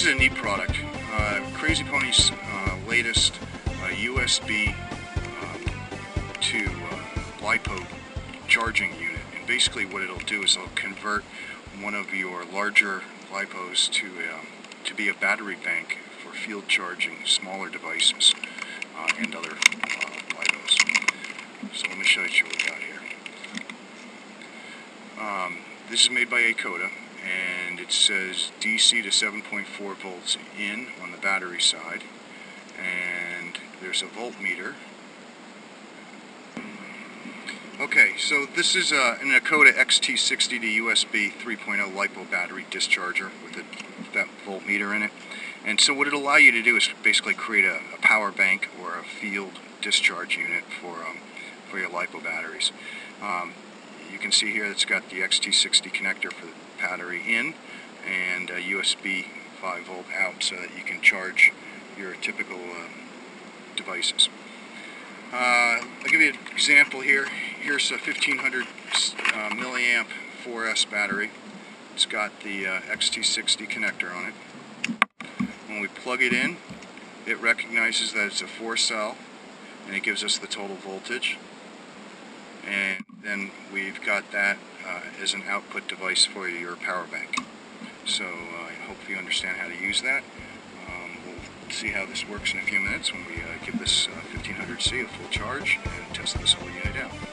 This is a neat product. Uh, CrazePony's uh, latest uh, USB um, to uh, LiPo charging unit. And basically what it'll do is it'll convert one of your larger LiPos to, um, to be a battery bank for field charging smaller devices uh, and other uh, LiPos. So let me show you what we got here. Um, this is made by AOKoda and it says DC to 7.4 volts in on the battery side. And there's a voltmeter. Okay so this is uh, an AOKoda XT60 to USB 3.0 LiPo battery discharger with a, that voltmeter in it. And so what it'll allow you to do is basically create a, a power bank or a field discharge unit for um, for your LiPo batteries. Um, you can see here it's got the XT60 connector for the battery in and a USB 5 volt out so that you can charge your typical uh, devices. Uh, I'll give you an example here. Here's a 1500 uh, milliamp 4S battery. It's got the uh, XT60 connector on it. When we plug it in, it recognizes that it's a 4 cell and it gives us the total voltage. And then we've got that uh, as an output device for your power bank. So uh, I hope you understand how to use that. Um, we'll see how this works in a few minutes when we uh, give this 1500C uh, full charge and test this whole unit out.